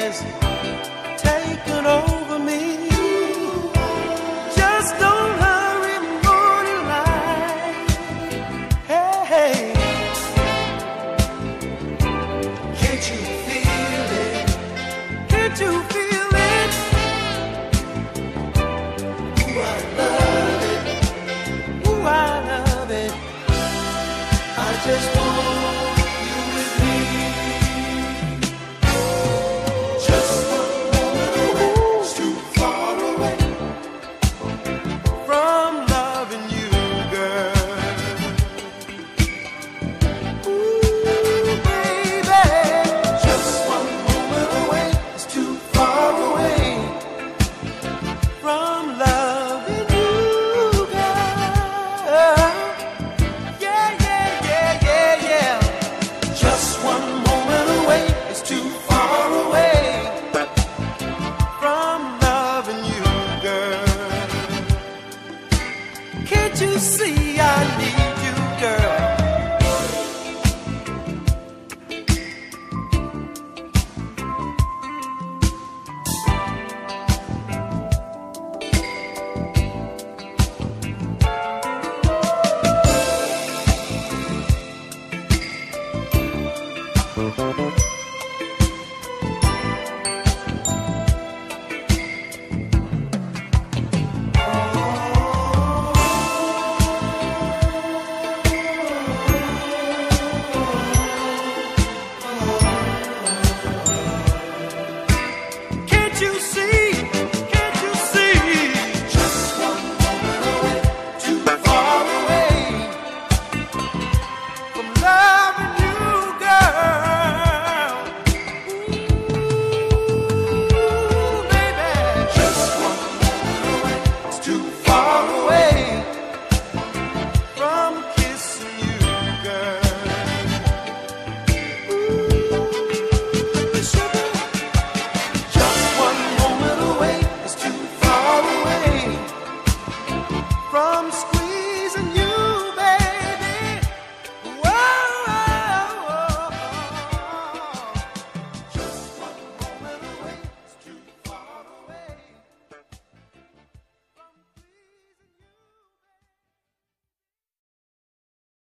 has taken over me. Just don't hurry, morning light. Hey. Can't you feel it? Can't you feel it? Ooh, I love it. Ooh, I love it. I just want. you see I need you, girl?